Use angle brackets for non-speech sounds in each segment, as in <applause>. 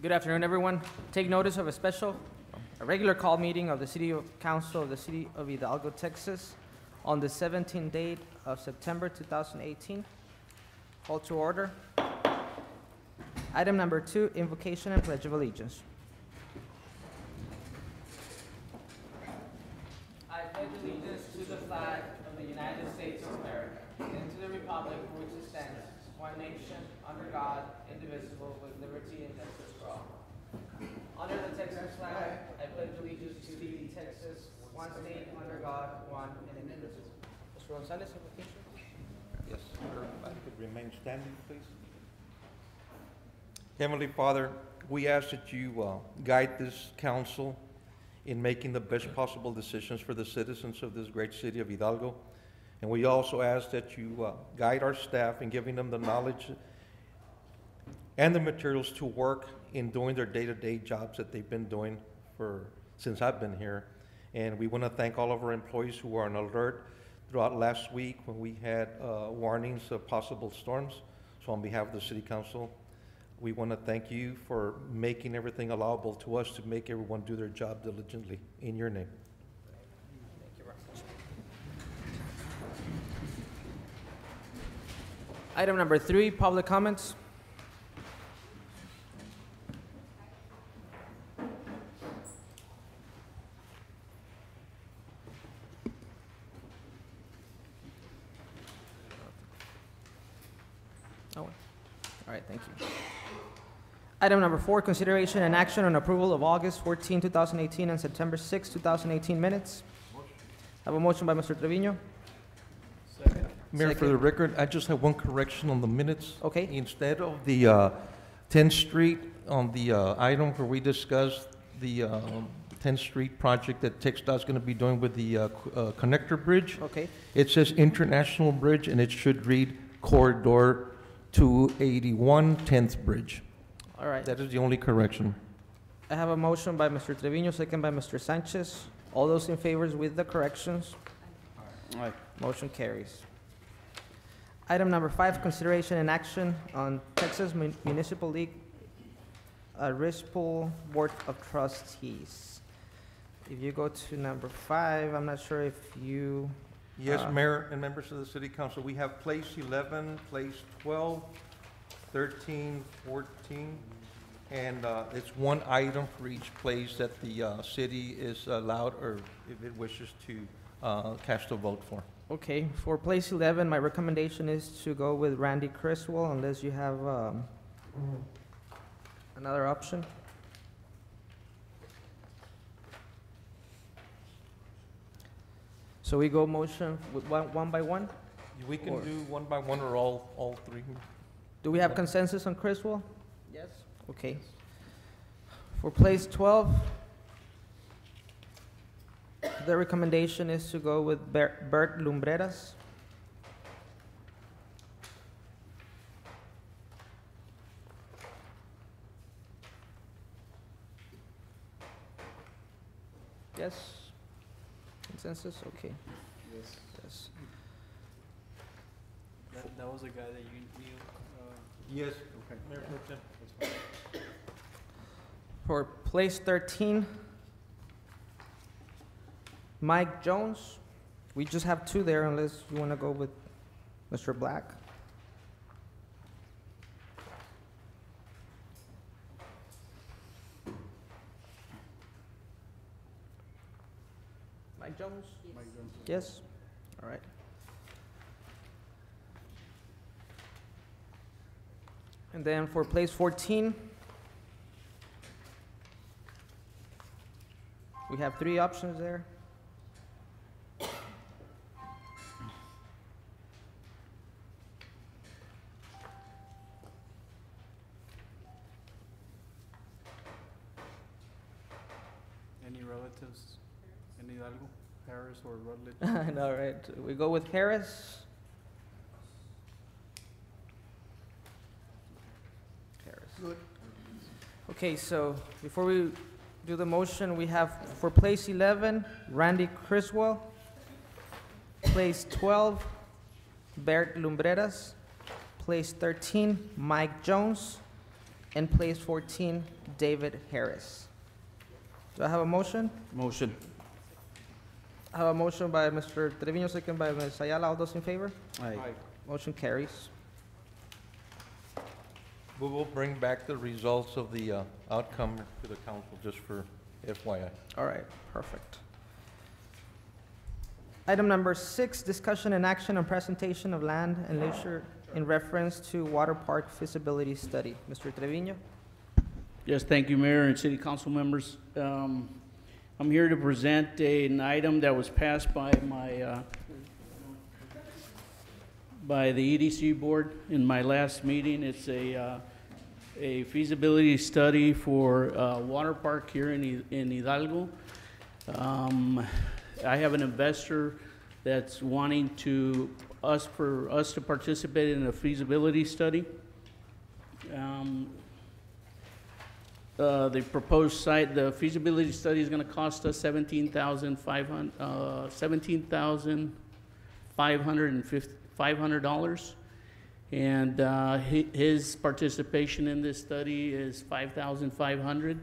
Good afternoon, everyone. Take notice of a special, a regular call meeting of the City Council of the City of Hidalgo, Texas, on the 17th date of September 2018. Call to order. Item number two, invocation and pledge of allegiance. I pledge allegiance to the flag of the United States of America and to the republic for which it stands, one nation, under God, indivisible, with liberty and justice for all. Under the Texas flag, I pledge allegiance to the Texas, one state, under God, one and indivisible. Mr. Gonzalez, invocation. Yes, sir. I could remain standing, please. Heavenly Father, we ask that you uh, guide this council in making the best possible decisions for the citizens of this great city of Hidalgo. And we also ask that you uh, guide our staff in giving them the knowledge and the materials to work in doing their day-to-day jobs that they've been doing for, since I've been here. And we want to thank all of our employees who were on alert throughout last week when we had uh, warnings of possible storms. So on behalf of the city council, we want to thank you for making everything allowable to us to make everyone do their job diligently. In your name. Item number three, public comments. Oh, all right, thank you. Item number four, consideration and action on approval of August 14, 2018 and September 6, 2018 minutes. I Have a motion by Mr. Trevino. Mayor, for Second. the record, I just have one correction on the minutes. Okay. Instead of the uh, 10th Street on the uh, item where we discussed the um, 10th Street project that TXDOT's going to be doing with the uh, c- uh, connector bridge, Okay, it says International Bridge, and it should read Corridor 281 10th Bridge. all right. That is the only correction. I have a motion by Mr. Trevino, second by Mr. Sanchez. All those in favor with the corrections? Motion carries. Item number five, consideration and action on Texas Mun- Municipal League uh, Risk Pool Board of Trustees. If you go to number five, I'm not sure if you, Yes, Uh, Mayor and members of the City Council, we have place 11, place 12, 13, 14, and uh, it's one item for each place that the uh, city is allowed, or if it wishes to uh, cast a vote for. okay, for place 11, my recommendation is to go with Randy Criswell unless you have um, another option. So we go motion with one, one by one? We can Or- do one by one or all, all three. Do we have consensus on Criswell? Yes. Okay. For place 12, the recommendation is to go with Ber- Bert Lumbreras. Yes? Consensus? Okay. Yes. Yes. That, that was a guy that you knew, uh, Yes. okay. Mayor Pro Tem. For place 13, Mike Jones. We just have two there unless you want to go with Mr. Black. Mike Jones? Mike Jones. Yes? All right. And then for place 14, we have three options there. Rutledge? I? We go with Harris. Harris. Good. Okay, so before we do the motion, we have for place 11, Randy Criswell. Place 12, Bert Lumbreras. Place 13, Mike Jones. And place 14, David Harris. Do I have a motion? Motion. I have a motion by Mr. Trevino, second by Ms. Ayala. All those in favor? Aye. Motion carries. We will bring back the results of the uh, outcome to the council, just for FYI. All right, perfect. Item number six, discussion and action on presentation of land and leisure in reference to water park feasibility study. Mr. Trevino? Yes, thank you, Mayor and City Council members. Um, I'm here to present a- an item that was passed by my, uh, by the EDC Board in my last meeting. It's a, uh, a feasibility study for uh, water park here in in Hidalgo. Um, I have an investor that's wanting to, us, for us to participate in a feasibility study. Um, uh, The proposed site, the feasibility study is gonna cost us seventeen thousand five hun, uh, seventeen thousand five hundred and fifty, five hundred dollars. And, uh, hi- his participation in this study is five thousand five hundred.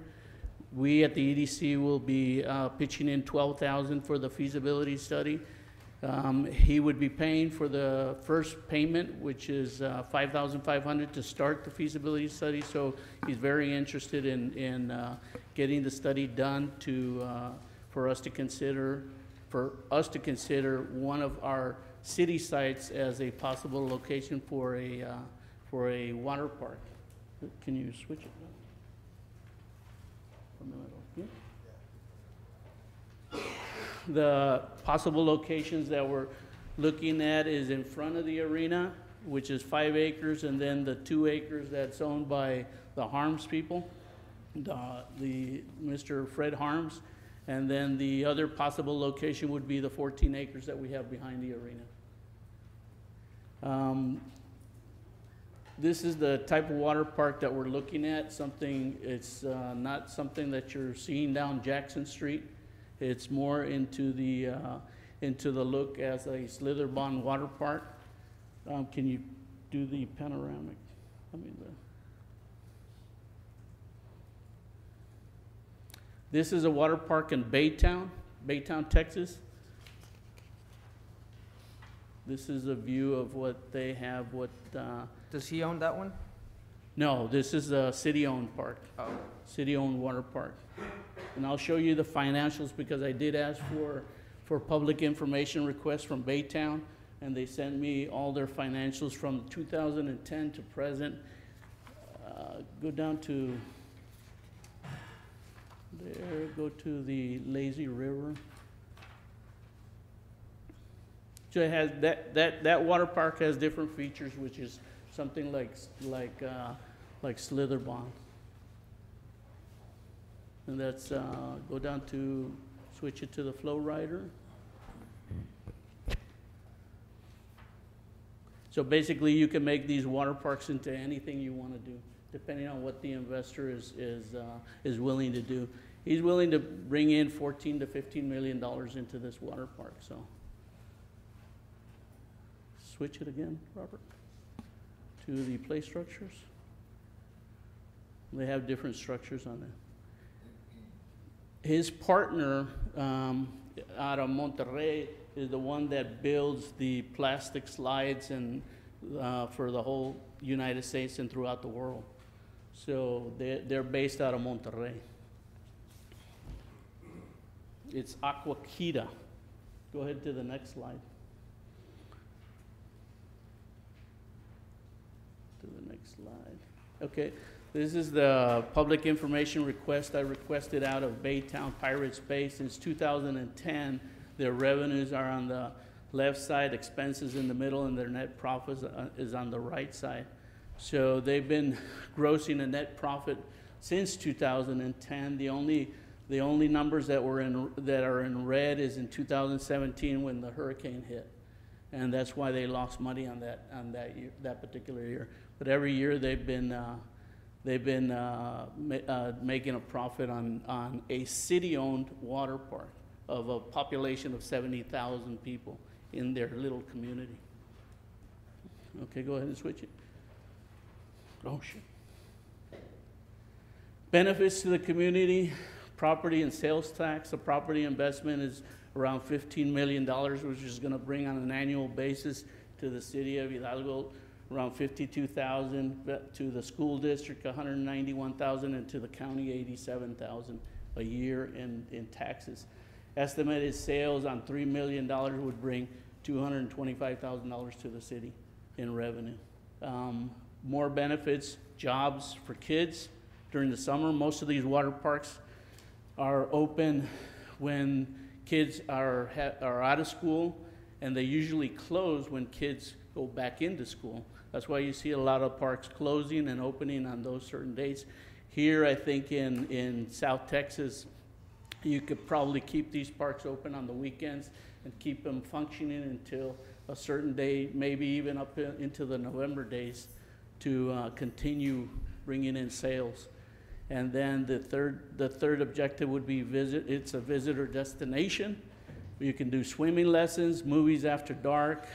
We at the EDC will be, uh, pitching in twelve thousand for the feasibility study. Um, he would be paying for the first payment, which is, uh, five thousand five hundred to start the feasibility study, so he's very interested in, in, uh, getting the study done to, uh, for us to consider, for us to consider one of our city sites as a possible location for a, uh, for a water park. Can you switch it? From the possible locations that we're looking at is in front of the arena, which is five acres, and then the two acres that's owned by the Harms people, the, the, Mr. Fred Harms. And then the other possible location would be the fourteen acres that we have behind the arena. Um, This is the type of water park that we're looking at, something, it's, uh, not something that you're seeing down Jackson Street. It's more into the, uh, into the look as a Schlitterbahn Water Park. Um, can you do the panoramic? I mean, the. This is a water park in Baytown, Baytown, Texas. This is a view of what they have, what, uh, Does he own that one? no, this is a city-owned park Oh, city-owned water park. And I'll show you the financials because I did ask for, for public information requests from Baytown, and they sent me all their financials from 2010 to present. Uh, Go down to, there, go to the lazy river. So it has, that, that, that water park has different features, which is something like, like, uh, like Schlitterbahn. And that's, uh, go down to, switch it to the flow rider. So basically, you can make these water parks into anything you want to do, depending on what the investor is, is, uh, is willing to do. He's willing to bring in fourteen to fifteen million dollars into this water park, so. Switch it again, Robert, to the play structures. They have different structures on there his partner um, out of Monterrey is the one that builds the plastic slides and uh, for the whole United States and throughout the world. So they're, they're based out of Monterrey. It's Aquakita. Go ahead to the next slide. To the next slide. Okay, this is the public information request I requested out of Baytown Pirates Bay since 2010. Their revenues are on the left side, expenses in the middle, and their net profit is, uh, is on the right side. So they've been grossing a net profit since 2010. The only, the only numbers that were in, that are in red is in 2017 when the hurricane hit. And that's why they lost money on that, on that year, that particular year. But every year they've been, uh, they've been, uh, ma- uh, making a profit on, on a city-owned water park of a population of seventy thousand people in their little community. Okay, go ahead and switch it. Oh, shit. Benefits to the community, property and sales tax, the property investment is around fifteen million dollars, which is gonna bring on an annual basis to the city of Hidalgo around fifty-two thousand, to the school district, hundred and to the county, eighty-seven thousand a year in, in taxes. Estimated sales on three million dollars would bring two hundred and twenty-five thousand dollars to the city in revenue. Um, more benefits, jobs for kids during the summer. Most of these water parks are open when kids are, are out of school, and they usually close when kids go back into school. That's why you see a lot of parks closing and opening on those certain dates. Here, I think in, in South Texas, you could probably keep these parks open on the weekends and keep them functioning until a certain day, maybe even up in- into the November days, to uh, continue bringing in sales. And then the third, the third objective would be visit, it's a visitor destination. You can do swimming lessons, movies after dark,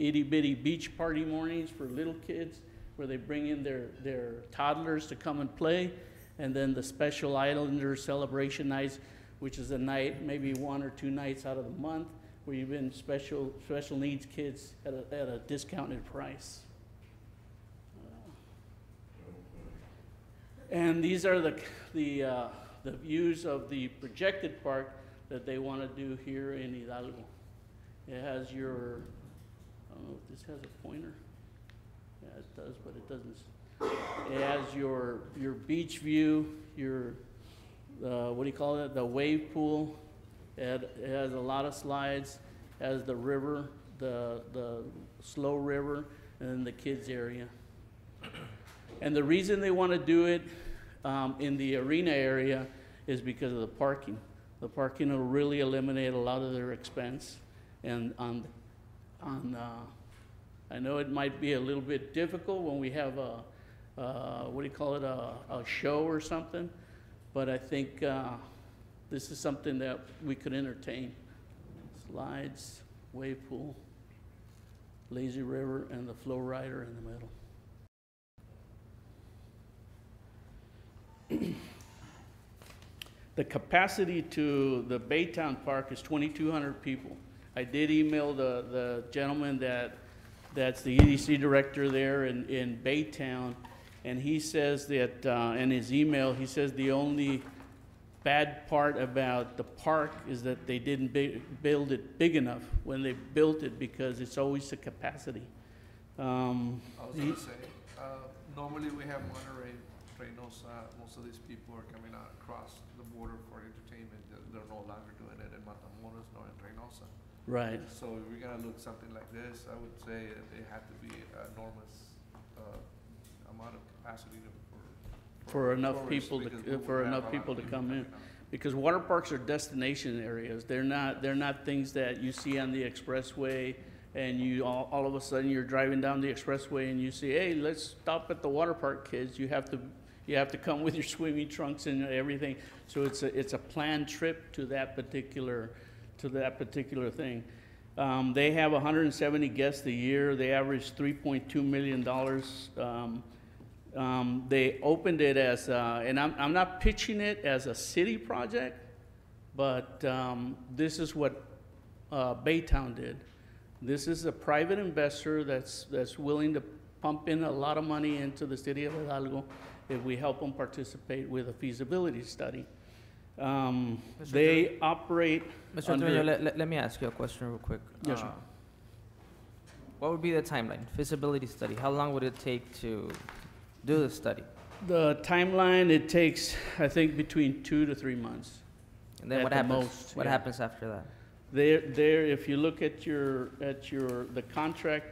itty bitty beach party mornings for little kids, where they bring in their, their toddlers to come and play. And then the special Islander celebration nights, which is a night, maybe one or two nights out of the month, where you bring special, special needs kids at a, at a discounted price. And these are the, the, uh, the views of the projected park that they want to do here in Hidalgo. It has your, don't know if this has a pointer. Yeah, it does, but it doesn't. It has your, your beach view, your, uh, what do you call it, the wave pool. It, it has a lot of slides, has the river, the, the slow river, and then the kids area. And the reason they want to do it um, in the arena area is because of the parking. The parking will really eliminate a lot of their expense. And on, on, uh, I know it might be a little bit difficult when we have a, what do you call it, a, a show or something, but I think uh, this is something that we could entertain. Slides, wave pool, lazy river, and the flow rider in the middle. <clears throat> The capacity to the Baytown Park is 2,200 people. I did email the, the gentleman that, that's the EDC director there in, in Baytown, and he says that, uh, in his email, he says the only bad part about the park is that they didn't build it big enough when they built it, because it's always the capacity. Um, I was gonna say, uh, normally we have Monterrey, Reynosa, most of these people are coming out across the border for entertainment. They're, they're no longer doing it in Matamoros nor in Reynosa. Right. So if we're gonna look something like this, I would say it had to be enormous, uh, amount of capacity to, for. For enough people to- because we would for enough people to come in. Because water parks are destination areas. They're not, they're not things that you see on the expressway and you, all, all of a sudden, you're driving down the expressway and you see, hey, let's stop at the water park, kids. You have to, you have to come with your <laughs> swimming trunks and everything. So it's a, it's a planned trip to that particular, to that particular thing. Um, they have hundred and seventy guests a year. They average three point two million dollars. Um, um, they opened it as, uh, and I'm, I'm not pitching it as a city project, but um, this is what uh, Baytown did. This is a private investor that's, that's willing to pump in a lot of money into the city of Hidalgo if we help them participate with a feasibility study. Um. They operate Mr. Trevino, let, let, let me ask you a question real quick. Yes, sir. Uh, What would be the timeline, feasibility study? How long would it take to do the study? The timeline, it takes, I think, between two to three months. And then At what the happens? most, What yeah. happens after that? There, there, if you look at your, at your, the contract,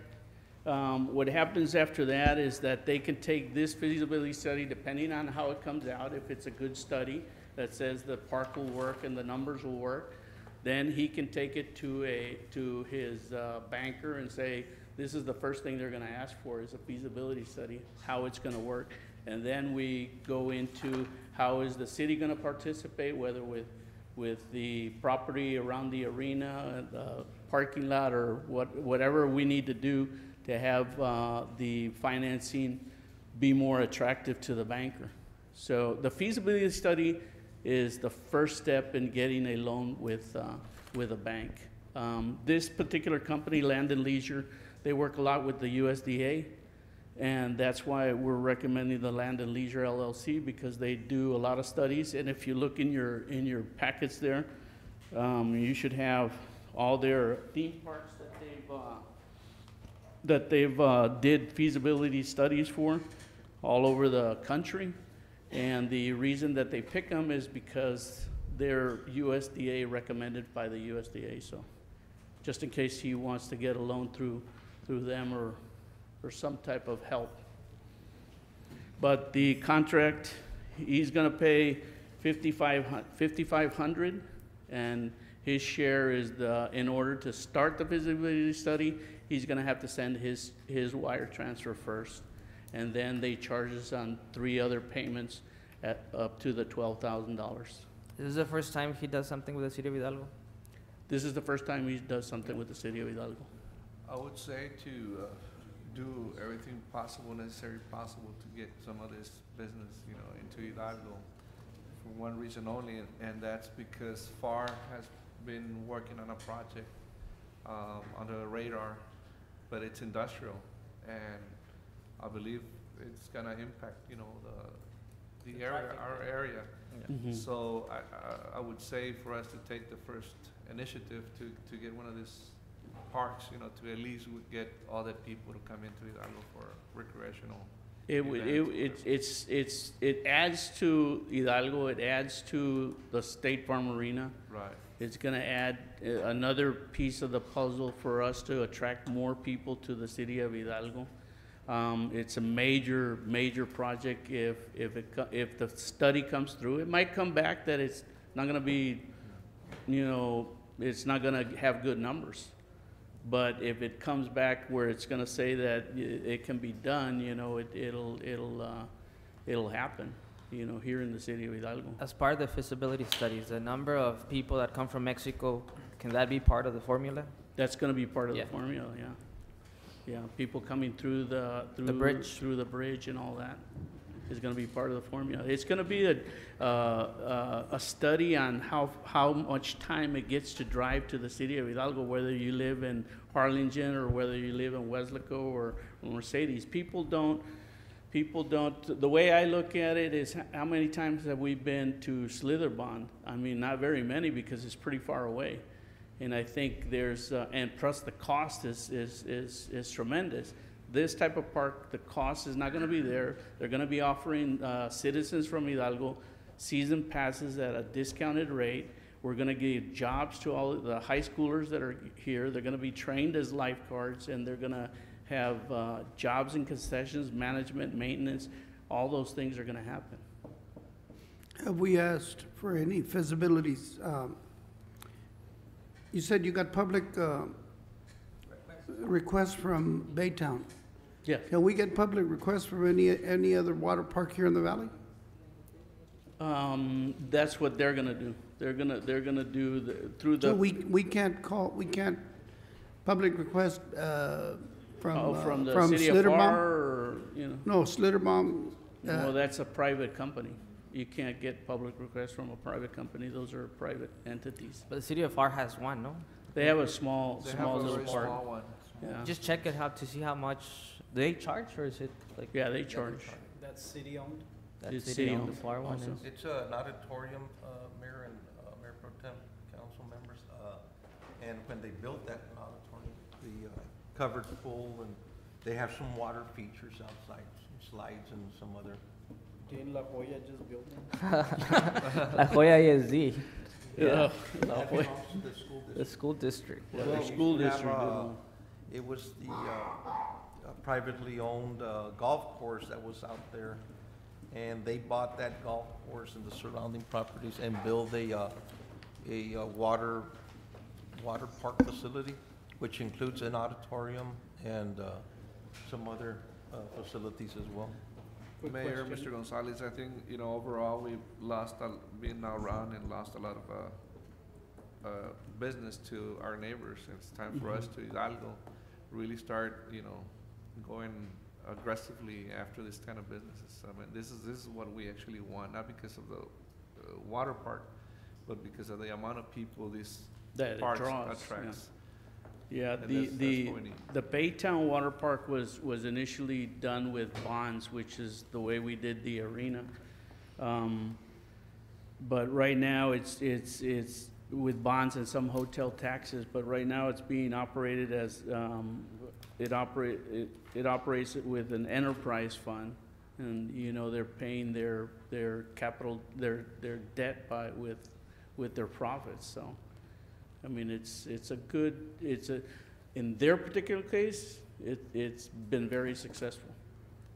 um, what happens after that is that they can take this feasibility study, depending on how it comes out, if it's a good study that says the park will work and the numbers will work, then he can take it to a, to his, uh, banker and say, this is the first thing they're gonna ask for is a feasibility study, how it's gonna work. And then we go into how is the city gonna participate, whether with with the property around the arena, the parking lot, or what, whatever we need to do to have, uh, the financing be more attractive to the banker. So the feasibility study is the first step in getting a loan with, uh, with a bank. Um, This particular company, Land and Leisure, they work a lot with the USDA, and that's why we're recommending the Land and Leisure LLC, because they do a lot of studies. And if you look in your, in your packets there, um, you should have all their theme parks that they've, uh, that they've uh, did feasibility studies for all over the country. And the reason that they pick them is because they're USDA recommended by the USDA, so just in case he wants to get a loan through, through them or, or some type of help. But the contract, he's gonna pay fifty-five hundred, and his share is the, in order to start the feasibility study, he's gonna have to send his, his wire transfer first. And then they charge us on three other payments at up to the twelve thousand dollars. This is the first time he does something with the city of Hidalgo? This is the first time he does something with the city of Hidalgo. I would say to, uh, do everything possible, necessary possible to get some of this business, you know, into Hidalgo for one reason only, and- and that's because Pharr has been working on a project, um, under the radar, but it's industrial, and I believe it's gonna impact, you know, the, the area, our area. Mhm. So I, I, I would say for us to take the first initiative to, to get one of these parks, you know, to at least would get all the people to come into Hidalgo for recreational. It, would- it, it, it's, it's, it adds to Hidalgo, it adds to the State Farm Arena. Right. It's gonna add uh, another piece of the puzzle for us to attract more people to the city of Hidalgo. Um, it's a major, major project if, if it, if the study comes through. It might come back that it's not gonna be, you know, it's not gonna have good numbers. But if it comes back where it's gonna say that it can be done, you know, it, it'll, it'll, uh, it'll happen, you know, here in the city of Hidalgo. As part of the feasibility studies, the number of people that come from Mexico, can that be part of the formula? That's gonna be part of the formula, yeah. Yeah, people coming through the, through. bridge. Through the bridge and all that is gonna be part of the formula. It's gonna be a, uh, uh, a study on how, how much time it gets to drive to the city of Hidalgo, whether you live in Harlingen or whether you live in Weslaco or Mercedes. People don't, people don't, the way I look at it is how many times have we been to Schlitterbahn? I mean, not very many because it's pretty far away. And I think there's, uh, and plus the cost is, is, is, is tremendous. This type of park, the cost is not gonna be there. They're gonna be offering, uh, citizens from Hidalgo season passes at a discounted rate. We're gonna give jobs to all the high schoolers that are here. They're gonna be trained as lifeguards and they're gonna have, uh, jobs and concessions, management, maintenance. All those things are gonna happen. Have we asked for any feasibilities? um, You said you got public uh, requests from Baytown. Yes. Can we get public requests from any, any other water park here in the valley? Um, that's what they're gonna do. They're gonna, they're gonna do the, through So the, we, we can't call, we can't, public request uh, from, oh, uh, from the from city of Pharr Schlitterbahn? or, you know. No, Schlitterbahn, Well, uh, that's a private company. You can't get public requests from a private company. Those are private entities. But the city of Pharr has one, no? They have a small, They have small a little very part. small one. Yeah, Just check it out to see how much, do they charge or is it like? yeah, they charge. That's city-owned? That It's city owned, city-owned the Pharr one also. is? It's uh, an auditorium, uh, Mayor and uh, Mayor Pro Tem, council members. uh, And when they built that auditorium, the uh, covered pool and they have some water features outside, some slides and some other. Didn't La Joya just build one? <laughs> La Joya ESD, Yeah. That belongs the school the district. school district. Yeah, Well, the school used have, district uh. It was the uh, uh, privately owned uh, golf course that was out there. And they bought that golf course and the surrounding properties and built a, uh, a uh, water, water park facility, which includes an auditorium and uh, some other uh, facilities as well. Quick Mayor, question. Mr. Gonzalez, I think, you know, overall, we've lost, a- been around and lost a lot of, uh, uh, business to our neighbors. It's time for us to Hidalgo, really start, you know, going, aggressively after this kind of businesses. I mean, this is, this is what we actually want, not because of the uh, water park, but because of the amount of people this That it park draws, yeah. attracts. Yeah, And the, that's- that's the, what we need. the Baytown Water Park was, was initially done with bonds, which is the way we did the arena. Um, But right now, it's, it's, it's with bonds and some hotel taxes, but right now it's being operated as, um, it operate, it, it operates it with an enterprise fund. And, you know, they're paying their, their capital, their, their debt by, with, with their profits, so. I mean, it's, it's a good, it's a, in their particular case, it, it's been very successful.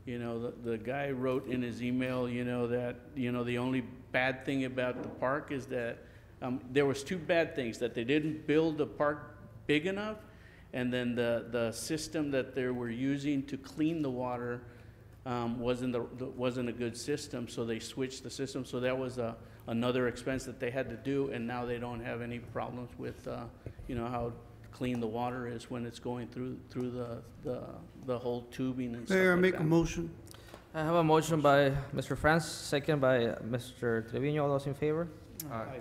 You know, the, the guy wrote in his email, you know, that, you know, the only bad thing about the park is that, um, there was two bad things, that they didn't build the park big enough, and then the, the system that they were using to clean the water, um, wasn't the, the- wasn't a good system, so they switched the system, so that was a, another expense that they had to do, and now they don't have any problems with, uh, you know, how clean the water is when it's going through, through the, the, the whole tubing and stuff Mayor, I like make a that. motion. I have a motion by Mr. France, second by uh, Mr. Trevino. All those in favor? Aye.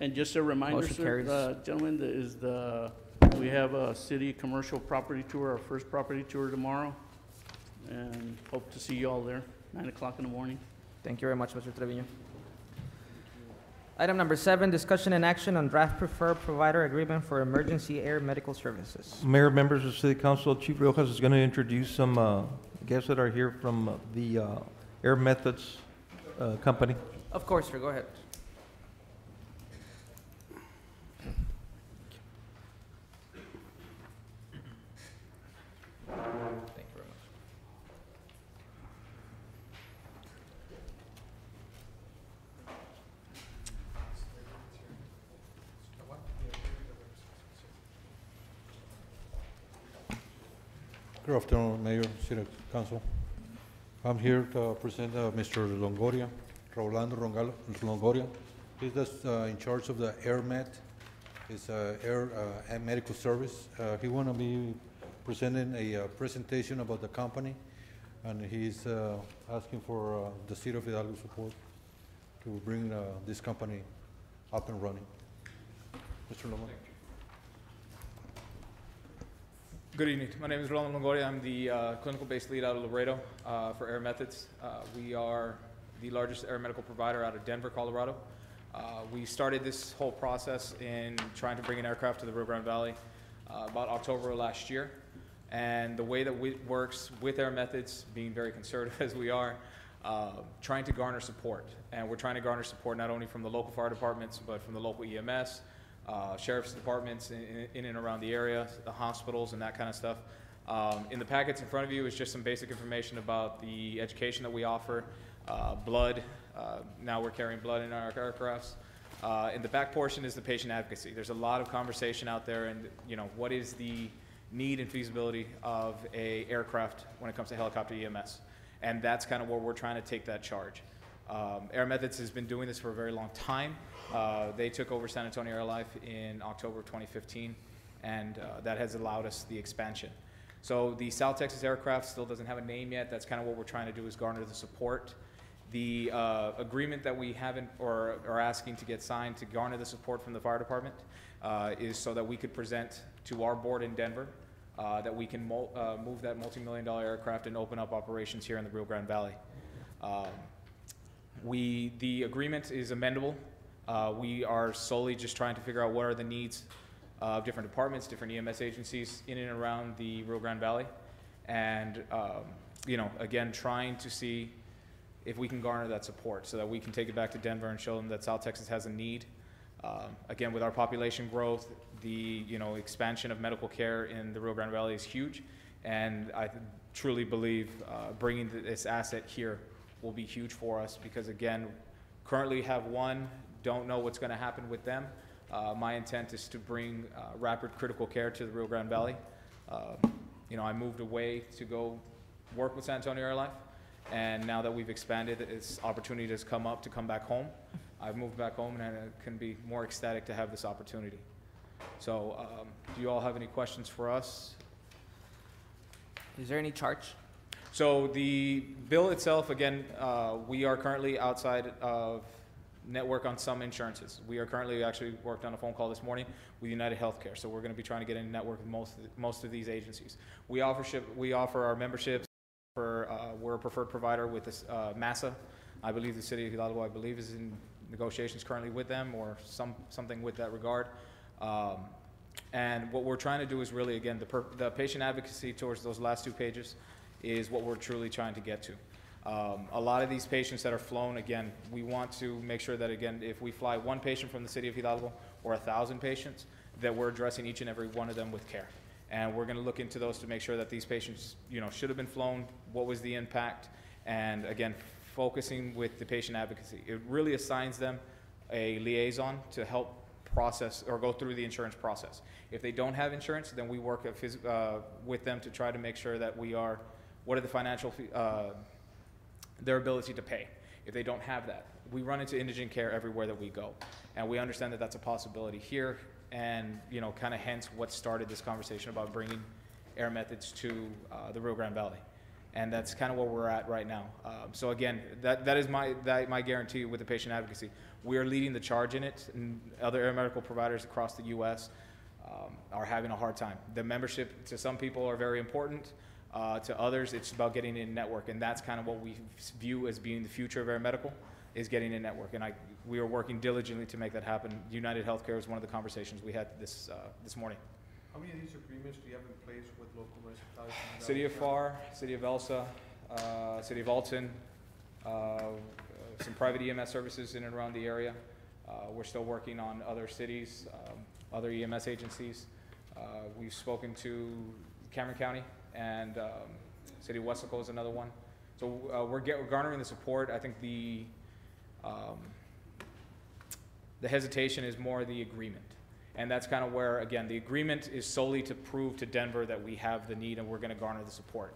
And just a reminder, Motion sir, carries. uh, gentlemen, that is the, we have a city commercial property tour, our first property tour tomorrow. And hope to see you all there, nine o'clock in the morning. Thank you very much, Mr. Trevino. Item number seven, discussion and action on draft preferred provider agreement for emergency air medical services. Mayor, members of City Council, Chief Riojas is going to introduce some uh, guests that are here from the uh, Air Methods uh, Company. Of course, sir, go ahead. Good afternoon, Mayor, City Council. I'm here to present uh, Mr. Longoria, Rolando Rongalo- Longoria. He's the, uh, in charge of the AirMed, it's uh, air uh, medical service. Uh, He want to be presenting a uh, presentation about the company, and he's uh, asking for the City of Hidalgo support to bring this company up and running. Mr. Longoria. Good evening. My name is Rolando Longoria. I'm the uh, clinical-based lead out of Laredo uh, for Air Methods. Uh, We are the largest air medical provider out of Denver, Colorado. Uh, We started this whole process in trying to bring an aircraft to the Rio Grande Valley uh, about October of last year. And the way that it works with Air Methods, being very conservative <laughs> as we are, uh, trying to garner support. And we're trying to garner support not only from the local fire departments, but from the local EMS, uh, sheriff's departments in, in- and around the area, the hospitals and that kind of stuff. Um, in the packets in front of you is just some basic information about the education that we offer, uh, blood. Uh, now we're carrying blood in our aircrafts. Uh, in the back portion is the patient advocacy. There's a lot of conversation out there, and you know what is the need and feasibility of a aircraft when it comes to helicopter EMS, and that's kind of where we're trying to take that charge. Um, Air Methods has been doing this for a very long time. Uh, they took over San Antonio Air Life in October of 2015, and uh, that has allowed us the expansion. So the South Texas aircraft still doesn't have a name yet. That's kind of what we're trying to do is garner the support. The uh, agreement that we haven't or are asking to get signed to garner the support from the fire department uh, is so that we could present to our board in Denver uh, that we can uh, move that multi-million dollar aircraft and open up operations here in the Rio Grande Valley. Um, we, the agreement is amendable. Uh, we are solely just trying to figure out what are the needs of different departments, different EMS agencies in and around the Rio Grande Valley. And, um, you know, again, trying to see if we can garner that support so that we can take it back to Denver and show them that South Texas has a need. Um, again, with our population growth, the, you know, expansion of medical care in the Rio Grande Valley is huge. And I truly believe, uh, bringing th- this asset here will be huge for us because again, currently have one, don't know what's gonna happen with them. Uh, my intent is to bring, uh, rapid critical care to the Rio Grande Valley. Um, You know, I moved away to go work with San Antonio Air Life, and now that we've expanded, this opportunity has come up to come back home. I've moved back home and I can be more ecstatic to have this opportunity. So, um, do you all have any questions for us? Is there any charge? So the bill itself, again, uh, we are currently outside of network on some insurances. We are currently actually worked on a phone call this morning with United Healthcare, so we're going to be trying to get in network with most most of these agencies. We offer ship, we offer our memberships for uh, we're a preferred provider with this uh, MASA. I believe the city of Hidalgo, I believe, is in negotiations currently with them or some something with that regard. Um, and what we're trying to do is really, again, the, the patient advocacy towards those last two pages is what we're truly trying to get to. Um, a lot of these patients that are flown, again, we want to make sure that, again, if we fly one patient from the city of Hidalgo or a thousand patients, that we're addressing each and every one of them with care. And we're gonna look into those to make sure that these patients, you know, should have been flown, what was the impact, and again, focusing with the patient advocacy. It really assigns them a liaison to help process or go through the insurance process. If they don't have insurance, then we work uh, with them to try to make sure that we are, what are the financial, uh, their ability to pay. If they don't have that, we run into indigent care everywhere that we go. And we understand that that's a possibility here and, you know, kind of hence what started this conversation about bringing air methods to uh, the Rio Grande Valley. And that's kind of where we're at right now. Um, so again, that, that is my, that, my guarantee with the patient advocacy. We are leading the charge in it, and other air medical providers across the U.S. Um, are having a hard time. The membership to some people are very important. Uh, to others, it's about getting in network, and that's kind of what we view as being the future of air medical, is getting in network. And I, we are working diligently to make that happen. United Healthcare was one of the conversations we had this uh, this morning. How many of these agreements do you have in place with local municipalities? City of Pharr, City of Elsa, uh, City of Alton, uh, some private EMS services in and around the area. Uh, We're still working on other cities, um, other EMS agencies. Uh, We've spoken to Cameron County and um, City of Weslaco is another one. So uh, we're get- we're garnering the support. I think the, um, the hesitation is more the agreement. And that's kind of where, again, the agreement is solely to prove to Denver that we have the need and we're gonna garner the support.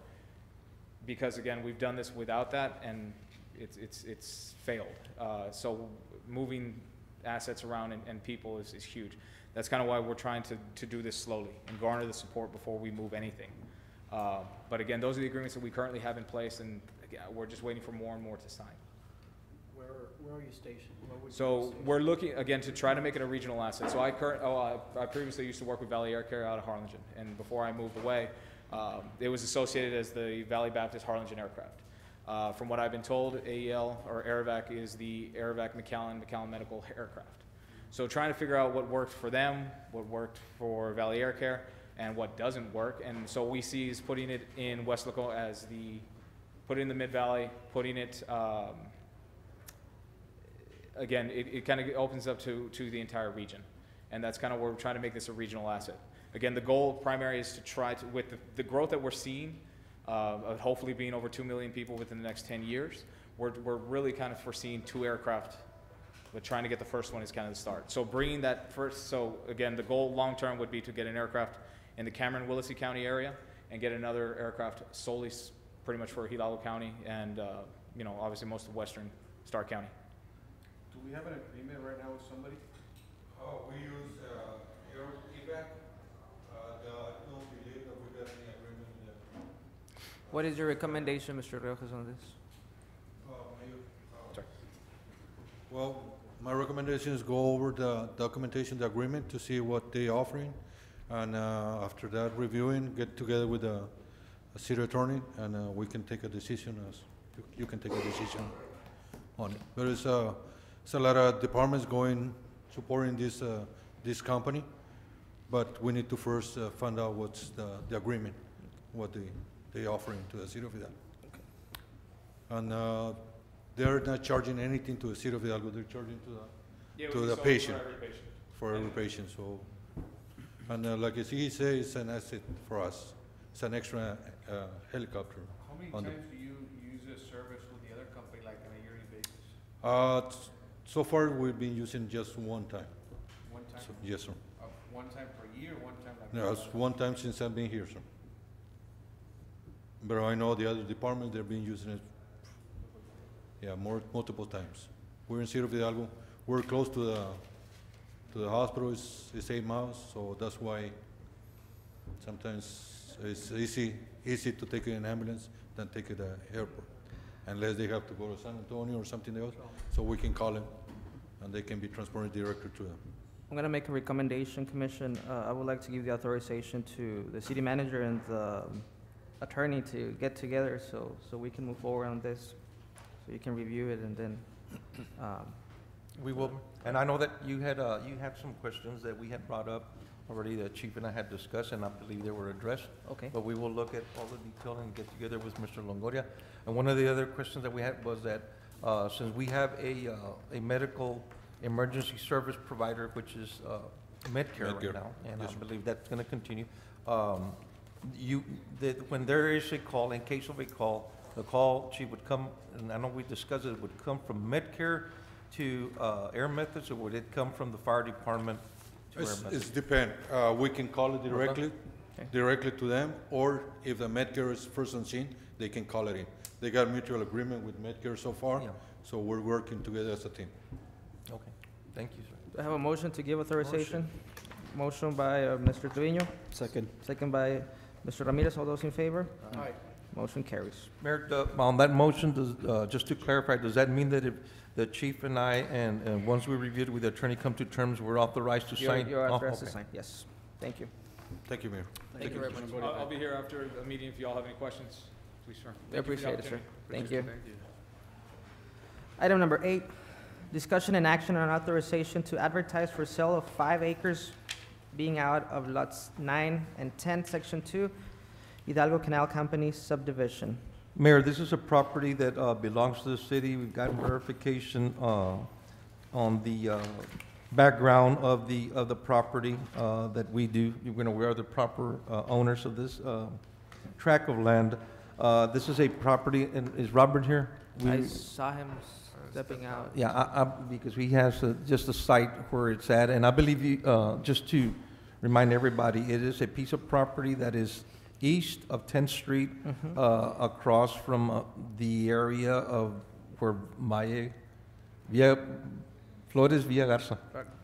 Because again, we've done this without that and it's, it's, it's failed. Uh, so moving assets around and, and people is, is huge. That's kind of why we're trying to, to do this slowly and garner the support before we move anything. Uh, but again, those are the agreements that we currently have in place and again, we're just waiting for more and more to sign. Where, where are you stationed? Would you So stationed? we're looking, again, to try to make it a regional asset. So I current, oh, I, I previously used to work with Valley Air Care out of Harlingen. And before I moved away, um, it was associated as the Valley Baptist Harlingen Aircraft. Uh, from what I've been told, AEL or Air Evac is the Air Evac McAllen, McAllen Medical Aircraft. So trying to figure out what worked for them, what worked for Valley Air Care, and what doesn't work. And so we see is putting it in Weslaco as the, put it in the Mid Valley, putting it, um, again, it, it kind of opens up to, to the entire region. And that's kind of where we're trying to make this a regional asset. Again, the goal primary is to try to, with the, the growth that we're seeing, uh, of hopefully being over 2 million people within the next 10 years, we're, we're really kind of foreseeing two aircraft, but trying to get the first one is kind of the start. So bringing that first, so again, the goal long-term would be to get an aircraft in the Cameron-Willacy County area and get another aircraft solely pretty much for Hidalgo County and, uh, you know, obviously most of western Starr County. Do we have an agreement right now with somebody? Uh, we use, uh, air evac, uh, the, I don't believe that we got any agreement with them. What is your recommendation, Mr. Riojas, on this? Uh, Mayor, uh, Sorry. Well, my recommendation is go over the documentation, the agreement, to see what they're offering. And, uh, after that reviewing, get together with the a city attorney, and, uh, we can take a decision as, you- you can take a decision on it. There is, uh, it's a lot of departments going, supporting this, uh, this company, but we need to first, uh, find out what's the, the agreement, what they, they offering to the city of Hidalgo. And, uh, they're not charging anything to the city of Hidalgo, they're charging to the, To the patient. for every patient, so. And uh, like he says, it's an asset for us. It's an extra uh, helicopter. How many On the- times do you use this service with the other company, like on a yearly basis? Uh, So far, we've been using just one time. One time, So- Yes, sir. uh, one time per year, one time like? No, it's one time since I've been here, sir. But I know the other departments, they've been using it, yeah, more, multiple times. We're in City of Hidalgo, we're close to the, to the hospital, it's, it's eight miles, so that's why sometimes it's easy, easy to take an ambulance, than take it to the airport. Unless they have to go to San Antonio or something else, so we can call them, and they can be transported directly to them. I'm gonna make a recommendation, Commission. Uh, I would like to give the authorization to the city manager and the attorney to get together so, so we can move forward on this. So you can review it and then, um, We will, and I know that you had, uh, you had some questions that we had brought up already, that Chief and I had discussed, and I believe they were addressed. okay. But we will look at all the detail and get together with Mr. Longoria. And one of the other questions that we had was that, uh, since we have a, uh, a medical emergency service provider, which is, uh, Medcare right Medcare. now, and I Yes, sir. believe that's gonna continue, um, you, that, when there is a call, in case of a call, the call, she would come, and I know we discussed it, would come from Medcare to, uh, Air Methods, or would it come from the fire department to Air It's, Methods? it's depend, uh, we can call it directly, Okay. directly to them, or if the Medcare is first on scene, they can call it in. They got mutual agreement with Medcare so far, Yeah. so we're working together as a team. Okay, thank you, sir. Do I have a motion to give authorization? Motion by uh, Mr. Trevino, Second. second by Mr. Ramirez. All those in favor? Aye. Motion carries. Mayor, uh, on that motion, does, uh, just to clarify, does that mean that if the chief and I, and, and once we review it with the attorney, come to terms, we're authorized to You're- sign? You're Oh, authorized to okay. sign, yes. Thank you. Thank you, Mayor. Thank you very much. I'll, I'll be here after the meeting if y'all have any questions, please, sir. We appreciate it, sir. Thank you. Thank you. Item number eight, discussion and action on authorization to advertise for sale of five acres being out of lots nine and ten, section two, Hidalgo Canal Company subdivision. Mayor, this is a property that, uh, belongs to the city. We've gotten verification, uh, on the, uh, background of the, of the property, uh, that we do. You know, we are the proper, uh, owners of this, uh, tract of land. Uh, this is a property, and is Robert here? I saw him stepping out. Yeah, I, I, because he has uh, just a site where it's at, and I believe you, uh, just to remind everybody, it is a piece of property that is east of Tenth Street, Mhm. uh, across from uh, the area of where Valle, Villa, Flores Villa Garza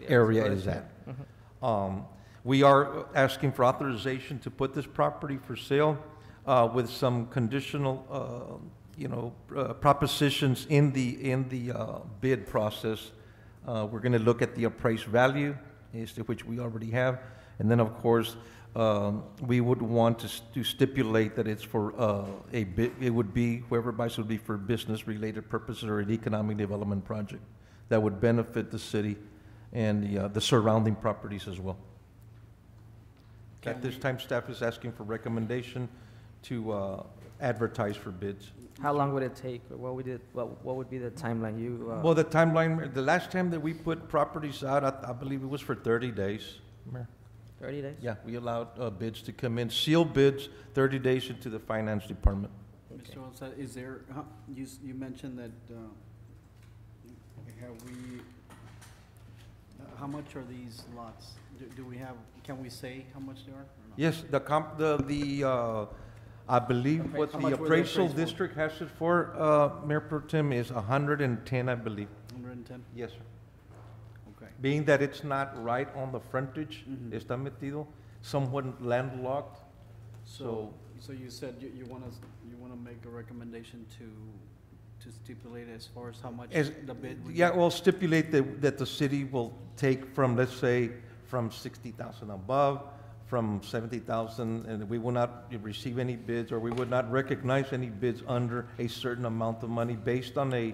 area is at. Mhm. Um, We are asking for authorization to put this property for sale uh, with some conditional, uh, you know, uh, propositions in the, in the uh, bid process. Uh, We're going to look at the appraised value, as to which we already have. And then, of course, um, we would want to s- to stipulate that it's for uh, a bit, it would be, whoever buys it would be for business-related purposes or an economic development project that would benefit the city and the, uh, the surrounding properties as well. At this time, staff is asking for recommendation to uh, advertise for bids. How long would it take, or what would it, what, what would be the timeline you, uh, Well, the timeline, the last time that we put properties out, I, I believe it was for thirty days. Mayor. Thirty days? Yeah, we allowed uh, bids to come in, sealed bids, thirty days into the finance department. Mr. Gonzalez, is there, huh, you, s- you mentioned that, uh, have we, uh, how much are these lots? Do, do we have, can we say how much they are? or not? Yes, the comp, the, the, uh, I believe what How the were they appraisal appraised district has it for, uh, Mayor Pro Tem, is a hundred and ten, I believe. Hundred and ten? Yes, sir. Okay. Being that it's not right on the frontage, Mhm. está metido, somewhat landlocked, So, so you said you, you wanna, you wanna make a recommendation to, to stipulate as far as how much As- the bid would be? Yeah, well, stipulate that, that the city will take from, let's say, from sixty thousand above, from seventy thousand, and we will not receive any bids, or we would not recognize any bids under a certain amount of money based on a,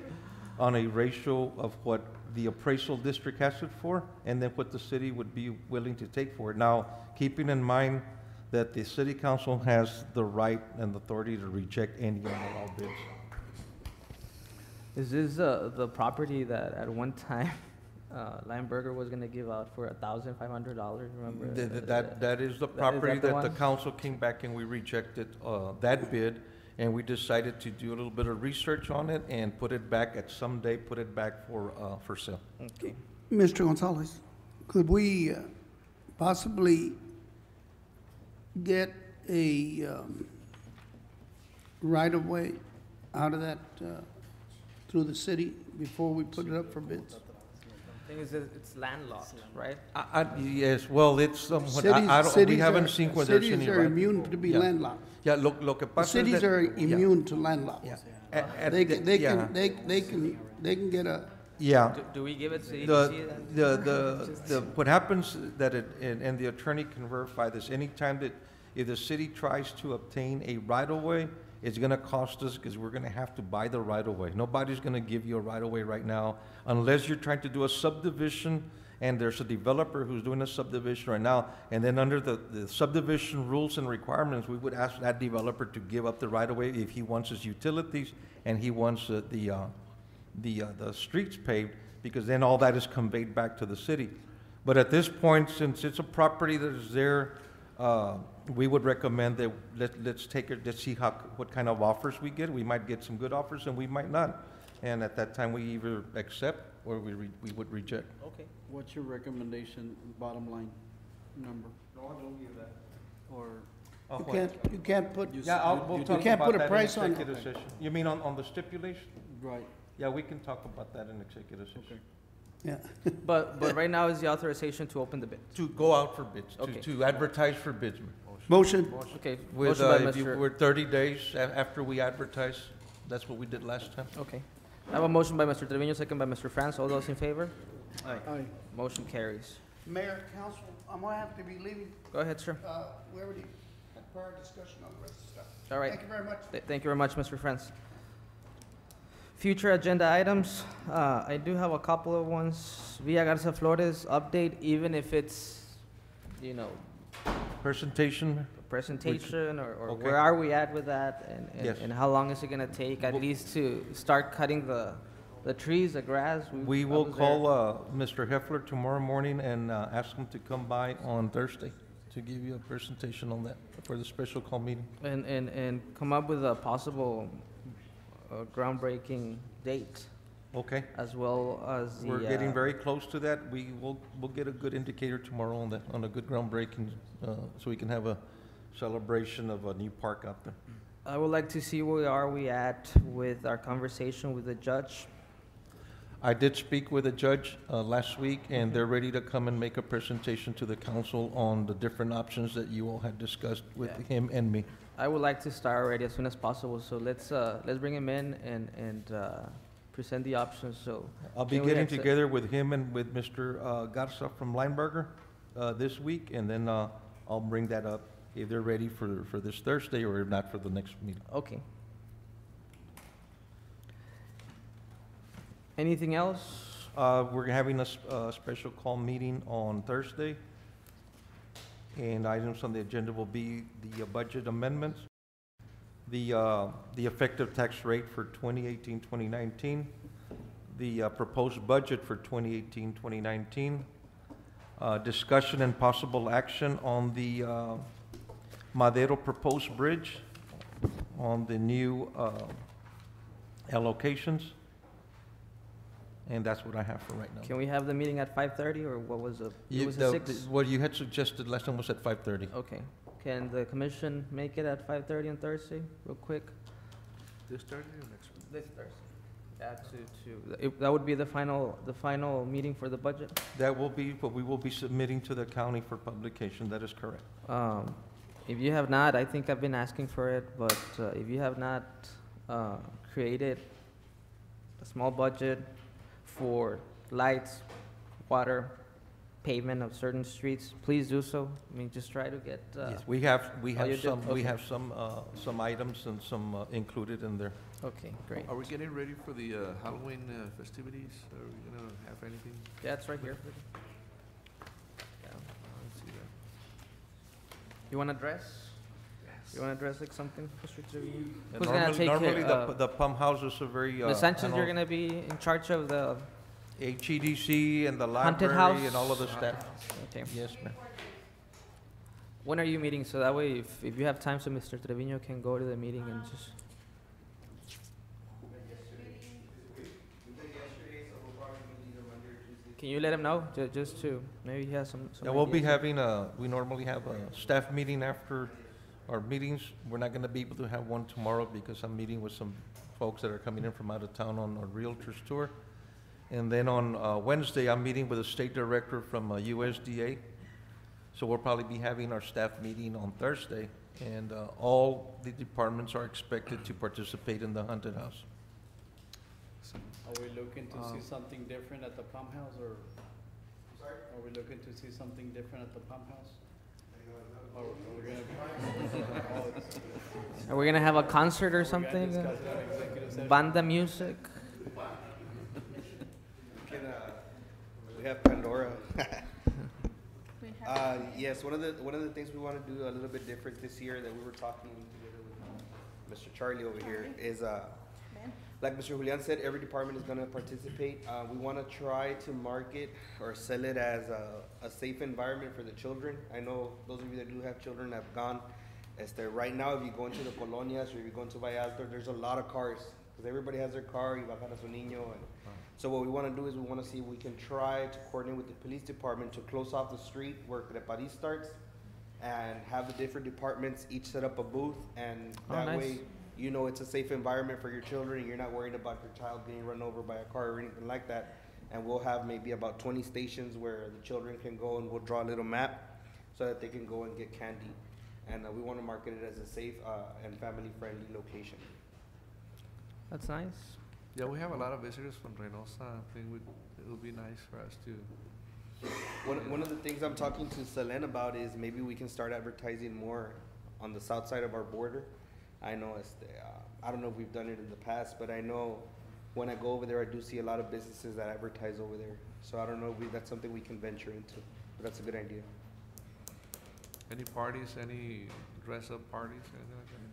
on a ratio of what the appraisal district has it for, and then what the city would be willing to take for it. Now, keeping in mind that the city council has the right and authority to reject any and all bids. Is this, uh, the property that at one time, <laughs> uh, Linebarger was gonna give out for a thousand five hundred dollars, remember? Th- th- That, that is the that property the that the council came back and we rejected uh, that bid, and we decided to do a little bit of research on it and put it back at some day, put it back for, uh, for sale. Okay. Mr. Gonzalez, could we uh, possibly get a um, right-of-way out of that, uh, through the city before we put it up for bids? Thing is, that it's landlocked, right? I, I, yes, well, it's somewhat, Cities- I, I don't, we cities haven't are- seen where there's any. Cities are immune to be Yeah. landlocked. Yeah, lo, lo que The pasa es cities that- are yeah, immune to landlocked. Yeah. At- at They, the- can- they yeah. can, they, they can, they can get a, Yeah. Do, do we give it to the The, then? the, the, the, what happens that it, and, and the attorney can verify this, anytime that, if the city tries to obtain a right-of-way, it's gonna cost us, because we're gonna have to buy the right-of-way. Nobody's gonna give you a right-of-way right now, unless you're trying to do a subdivision, and there's a developer who's doing a subdivision right now, and then under the, the subdivision rules and requirements, we would ask that developer to give up the right-of-way if he wants his utilities, and he wants uh, the, uh, the, uh, the streets paved, because then all that is conveyed back to the city. But at this point, since it's a property that is there, uh, we would recommend that, let, let's take it, let's see how, what kind of offers we get. We might get some good offers and we might not. And at that time, we either accept or we, re- we would reject. Okay. What's your recommendation, bottom line number? No, I don't give that. Or, you can't, you can't put, You Yeah, I'll, we'll you talk can't about put a that in price on it. executive session. You mean on, on the stipulation? right, Yeah, we can talk about that in executive okay. session. yeah. But, but right now is the authorization to open the bid. To go out for bids, to, Okay. to advertise for bids. Motion, Okay. With, motion uh, by if you, Mr. we're thirty days a- after we advertise, that's what we did last time. Okay. I have a motion by Mr. Trevino, second by Mr. France. All those in favor? Aye. Motion carries. Mayor, council, I'm gonna have to be leaving. Go ahead, sir. Uh, we already had prior discussion on the rest of the stuff. All right. Thank you very much. Th- Thank you very much, Mr. France. Future agenda items, uh, I do have a couple of ones. Villa Garza Flores update, even if it's, you know, Presentation, presentation or, or okay. where are we at with that? And, and, Yes. and how long is it gonna take at Well- least to start cutting the, the trees, the grass? we I will call, uh, Mr. Heffler tomorrow morning and, uh, ask him to come by on Thursday to give you a presentation on that for the special call meeting. And, and, and come up with a possible uh, groundbreaking date Okay? as well as the. We're getting uh, very close to that. We will, we'll get a good indicator tomorrow on that, on a good groundbreaking, uh, so we can have a celebration of a new park out there. I would like to see where are we at with our conversation with the judge. I did speak with a judge uh, last week, and they're ready to come and make a presentation to the council on the different options that you all had discussed with Yeah. him and me. I would like to start already as soon as possible, so let's, uh, let's bring him in and, and, uh, present the options, so. I'll be Can we getting accept- together with him and with Mr. uh, Garza from Linebarger uh, this week, and then uh, I'll bring that up if they're ready for, for this Thursday, or if not, for the next meeting. Okay. Anything else? Uh, We're having a s- a special call meeting on Thursday, and items on the agenda will be the uh, budget amendments, the, uh, the effective tax rate for 2018, 2019, the uh, proposed budget for 2018, 2019, uh, discussion and possible action on the uh, Madero proposed bridge, on the new uh, allocations, and that's what I have for right now. Can we have the meeting at five-thirty, or what was it? It was the- at six? the- What you had suggested last time was at five-thirty. Okay. Can the commission make it at five-thirty on Thursday, real quick? This Thursday or next week? This Thursday. That to, to, it- that would be the final, the final meeting for the budget? That will be, what we will be submitting to the county for publication, that is correct. Um, if you have not, I think I've been asking for it, but, uh, if you have not, uh, created a small budget for lights, water, pavement of certain streets, please do so. I mean, just try to get, uh, Yes, we have, we Oh, you have do? some, we Okay. have some, uh, some items and some uh, included in there. okay, great. Are we getting ready for the uh, Halloween uh, festivities? Are we gonna have anything? Yeah, it's right here. Yeah. I don't see that. You wanna dress? Yes. You wanna dress like something, Mr. Trevino? Yeah, Who's gonna normally- take Normally, the, uh, the pump houses are very, uh. Ms. Sanchez, you're all- gonna be in charge of the, HEDC and the Haunted library and house? all of the staff. okay. Yes, ma'am. When are you meeting? So that way, if, if you have time, so Mr. Trevino can go to the meeting and just. Can you let him know, ju- just to, maybe he has some, some Yeah, we'll be ideas. having a, we normally have a staff meeting after our meetings. We're not gonna be able to have one tomorrow because I'm meeting with some folks that are coming in from out of town on a Realtors tour. And then on uh, Wednesday, I'm meeting with a state director from uh, USDA. So we'll probably be having our staff meeting on Thursday, and uh, all the departments are expected to participate in the haunted house. Are we looking to see Um, something different at the pump house, or? Are we looking to see something different at the pump house? Or are we gonna? Oh, it's- <laughs> <laughs> Are we gonna have a concert or we're gonna something? discuss it in executive session? Banda music? Can, uh, we have Pandora. <laughs> Uh, yes, one of the, one of the things we wanna do a little bit different this year that we were talking together with Mr. Charlie over here is, uh, like Mr. Julian said, every department is gonna participate. Uh, we wanna try to market or sell it as a, a safe environment for the children. I know those of you that do have children have gone. Este, right now, if you go into the colonias or if you go into Vallarta, there's a lot of cars. Cause everybody has their car, y bajan a su niño and so what we wanna do is we wanna see if we can try to coordinate with the police department to close off the street where Paris starts and have the different departments each set up a booth and Oh, that nice. way, you know, it's a safe environment for your children and you're not worried about your child getting run over by a car or anything like that. And we'll have maybe about twenty stations where the children can go and we'll draw a little map so that they can go and get candy. And uh, we wanna market it as a safe, uh, and family-friendly location. That's nice. Yeah, we have a lot of visitors from Reynosa. I think it would be nice for us to, One, one of the things I'm talking to Selene about is maybe we can start advertising more on the south side of our border. I know it's, uh, I don't know if we've done it in the past, but I know when I go over there, I do see a lot of businesses that advertise over there. So I don't know if we, that's something we can venture into, but that's a good idea. any parties, any dress-up parties, anything like that?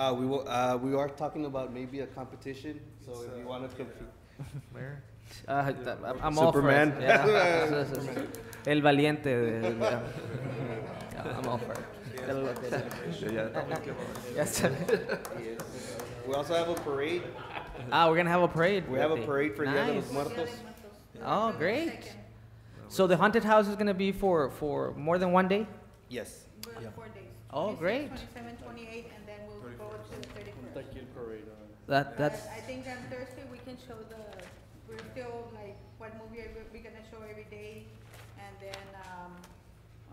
Uh, we will, uh, we are talking about maybe a competition. So it's, if you want to compete, where? Uh, I'm Superman. all for it. Yeah. Superman. El valiente. De, yeah. I'm all for it. <laughs> Yes. <laughs> we also have a parade. Ah, we're gonna have a parade. We have a parade for nice. Dia de los Muertos. Oh, great! So the haunted house is gonna be for for more than one day. Yes. Yeah. Four days. Oh, great. 27, 28, that, that's, I think on Thursday, we can show the, we're still like, what movie are we, we gonna show every day? And then, um,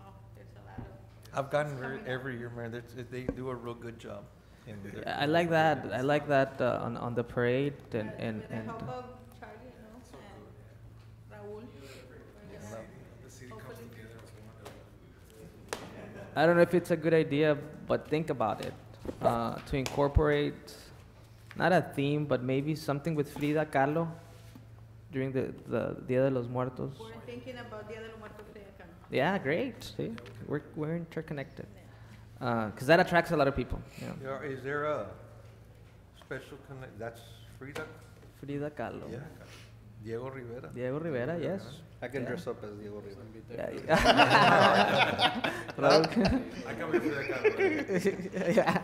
oh, there's a lot of, I've gotten very, every year, Mayor, they, they do a real good job. in their- I like that, I like that uh, on, on the parade and, uh, and, with the and, help of Charlie, you know, and Raul. we're gonna hopefully- I don't know if it's a good idea, but think about it. Uh, to incorporate, not a theme, but maybe something with Frida Kahlo during the, the Dia de los Muertos. We're thinking about Dia de los Muertos Day acá. Yeah, great, see, we're, we're interconnected. Uh 'cause that attracts a lot of people, yeah. Yeah, Is there a special connect, that's Frida? Frida Kahlo. Yeah. Diego Rivera. Diego Rivera, yes. I can Yeah. dress up as Diego Rivera. Yeah, <laughs> yeah. <laughs> I come here for that yeah.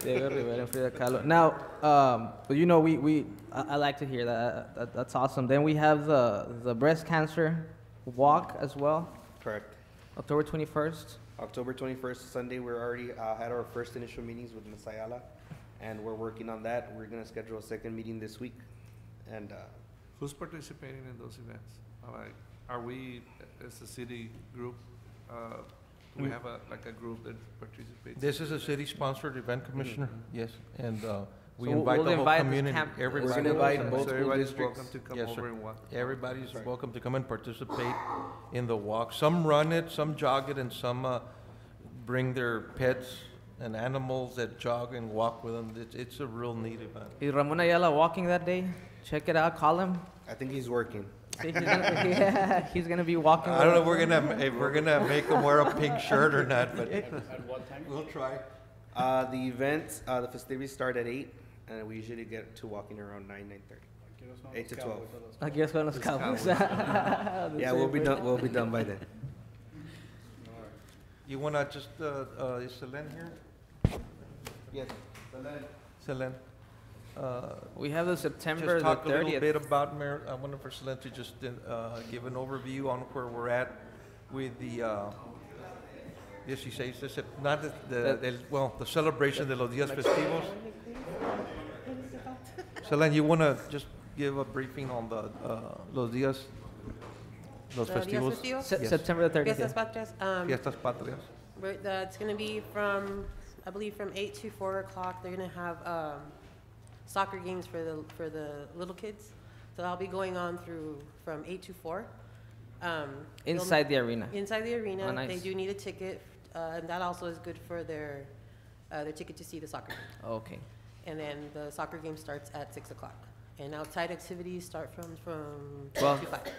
Diego Rivera and Frida Kahlo. Now, um, but you know, we, we I, I like to hear that. that. That's awesome. Then we have the the breast cancer walk as well, Correct. October 21st. October twenty-first, Sunday, we're already, uh, had our first initial meetings with Ms. Ayala, and we're working on that. We're gonna schedule a second meeting this week, and, uh, Who's participating in those events? All right, are we, as a city group, uh, do we We- have a, like a group that participates? This is a city-sponsored event, Commissioner, yes, and uh, we So we'll- invite we'll the whole invite the community, camp- we're gonna invite So both school everybody's districts. welcome to come Yes, sir. over and walk. Everybody's welcome to come and participate in the walk. Some run it, some jog it, and some uh, bring their pets and animals that jog and walk with them. It's, it's a real neat event. Is Ramon Ayala walking that day? Check it out. Call him. I think he's working. He's <laughs> gonna, yeah, he's gonna be walking. I don't know if we're gonna, if we're gonna make him wear a pink shirt or not, but At what time? we'll try. Uh, the event, uh, the festivities start at eight, and we usually get to walking around nine, nine-thirty. Eight to 12. Aquí es con los cowboys. <laughs> Yeah, we'll be done, we'll be done by then. You wanna just, uh, uh, is Selene here? Yes. Selene? Uh, We have the September Just the talk a little bit about Mayor, I wonder for Selene to just uh, give an overview on where we're at with the, uh, yes, he says, this, not the- the, el- well, the celebration de los días festivos. Selene, you want to just give a briefing on the, uh, los días, los The festivos? festivos? Se- Yes. September the thirtieth, Fiestas Patrias, um, Fiestas Patrias. Right, that's gonna be from, I believe from eight to four o'clock, they're gonna have, um, soccer games for the, for the little kids. So that'll be going on through, from eight to four. Um, inside the arena. Inside the Oh, arena, they do need a ticket, uh, and that also is good for their, uh, their ticket to see the soccer game. Okay, And then the soccer game starts at six o'clock. And outside activities start from, from Well, to five.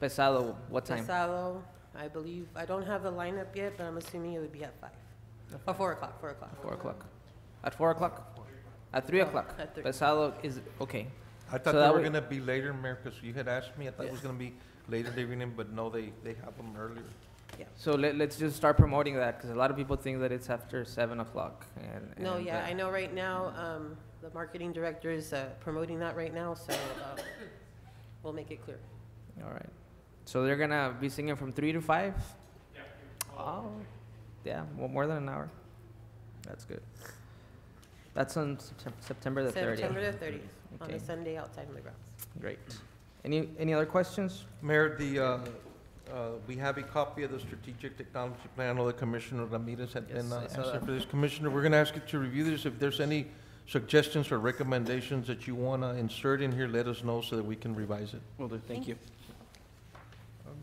pesado, what time? Pesado, I believe, I don't have the lineup yet, but I'm assuming it would be at five. Or four o'clock, four o'clock. Four o'clock. At four o'clock? At three o'clock? at three. Pesado is, okay. I So thought that they were way- gonna be later, Mayor, because you had asked me, I thought it was gonna be later in the evening, but no, they, they have them earlier. So let, let's just start promoting that, because a lot of people think that it's after seven o'clock, and. No, and, yeah, uh, I know right now, um, the marketing director is, uh, promoting that right now, so, um, we'll make it clear. All right. So they're gonna be singing from three to five? Yeah. Oh, yeah, mo- more than an hour. That's good. That's on Septem- September the thirtieth. September the thirtieth, on Okay. a Sunday outside in the grounds. Great. Any, any other questions? Mayor, the, uh, uh, we have a copy of the strategic technology plan, or the Commissioner Ramirez had been Yes, uh, I saw asking that. for this. Commissioner, we're gonna ask you to review this. If there's any suggestions or recommendations that you wanna insert in here, let us know so that we can revise it. Will do, thank you.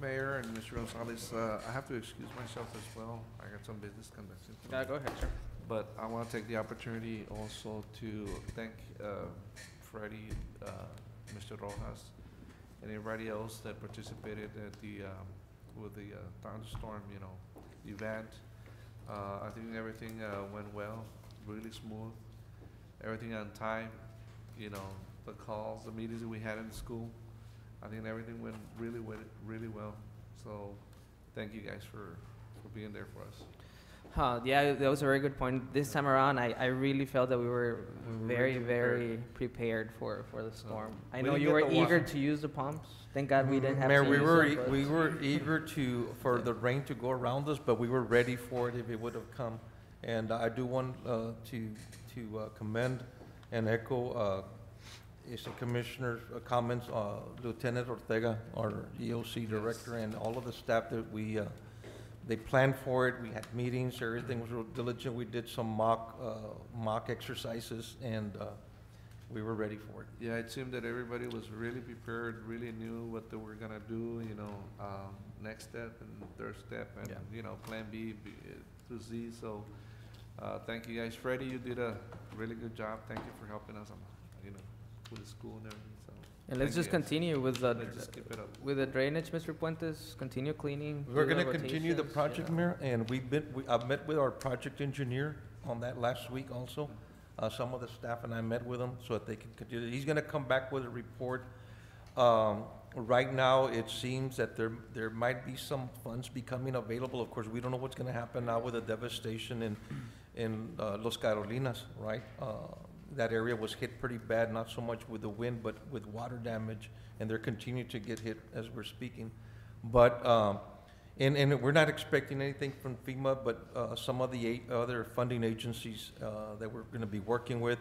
Mayor and Mr. Gonzalez, uh, I have to excuse myself as well. I got some business conducting. Yeah, go ahead, sir. But I want to take the opportunity also to thank uh, Freddie, uh, Mr. Rojas, and everybody else that participated at the, um, with the uh, thunderstorm, you know, event. Uh, I think everything uh, went well, really smooth, everything on time, you know, the calls, the meetings that we had in the school. I think everything went really, went really well. So thank you guys for, for being there for us. Huh, yeah, that was a very good point. This time around, I, I really felt that we were We were very, really very prepared for, for the storm. I know you were the wa- eager to use the pumps. Thank God we didn't have to Mayor, use we were, e- them, but- we were eager to, for the rain to go around us, but we were ready for it if it would have come. And I do want uh, to, to uh, commend and echo uh, is the Commissioner's uh, comments, uh, Lieutenant Ortega, our EOC Director, and all of the staff that we, uh, they planned for it. We had meetings, everything was real diligent. We did some mock, uh, mock exercises, and uh, we were ready for it. Yeah, it seemed that everybody was really prepared, really knew what they were gonna do, you know, um, next step and third step and, Yeah. you know, plan B, B, uh, through Z, so, uh, thank you guys. Freddie, you did a really good job. Thank you for helping us on, you with the school and everything, so. And let's thank you just continue with the, Let's just keep it up. with the drainage, Mr. Puentes, continue cleaning. We're the gonna continue the rotations, project, yeah. Mayor, and we've been, we, I've met with our project engineer on that last week also. Uh, some of the staff and I met with him so that they can continue. He's gonna come back with a report. Um, right now, it seems that there, there might be some funds becoming available. Of course, we don't know what's gonna happen now with the devastation in, in, uh, Los Carolinas, right? Uh, that area was hit pretty bad, not so much with the wind, but with water damage, and they're continuing to get hit as we're speaking. But, um, and, and we're not expecting anything from FEMA, but, uh, some of the eight other funding agencies, uh, that we're gonna be working with.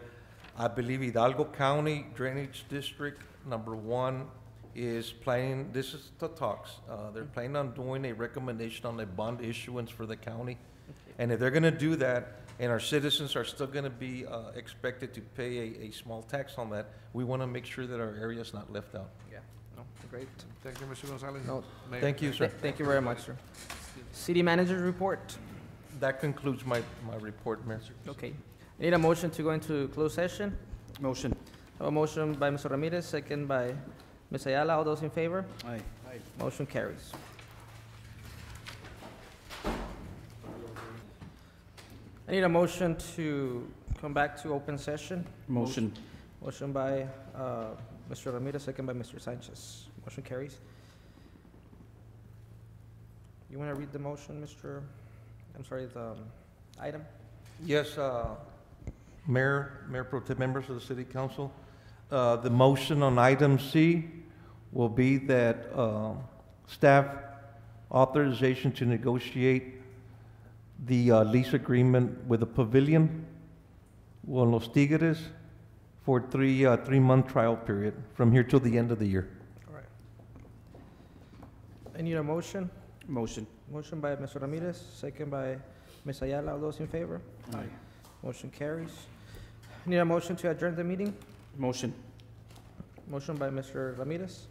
I believe Hidalgo County Drainage District, number one, is planning, this is the talks, uh, they're planning on doing a recommendation on a bond issuance for the county. And if they're gonna do that, and our citizens are still gonna be, uh, expected to pay a, a small tax on that, we wanna make sure that our area is not left out. Yeah, no, great. Thank you, Mr. Gonzalez. No, Mayor. Thank you, sir. Th- Thank you very much, sir. City manager's report. That concludes my, my report, Mayor. Okay. I Need a motion to go into closed session? Motion. A motion by Mr. Ramirez, second by Ms. Ayala. All those in favor? Aye. Motion carries. I need a motion to come back to open session. Motion. Motion by uh, Mr. Ramirez, second by Mr. Sanchez. Motion carries. You want to read the motion, Mr., I'm sorry, the um, item? Yes, uh, Mayor, Mayor Pro Tem, members of the City Council, uh, the motion on item C will be that uh, staff authorization to negotiate the uh, lease agreement with the pavilion, on Los Tigres, for three, uh, three-month trial period, from here till the end of the year. All right. I need a motion. Motion. Motion by Mr. Ramirez, second by Ms. Ayala. All those in favor? Aye. Motion carries. Need a motion to adjourn the meeting? Motion. Motion by Mr. Ramirez,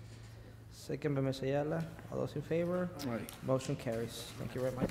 second by Ms. Ayala. All those in favor? Aye. Motion carries. Thank you very much.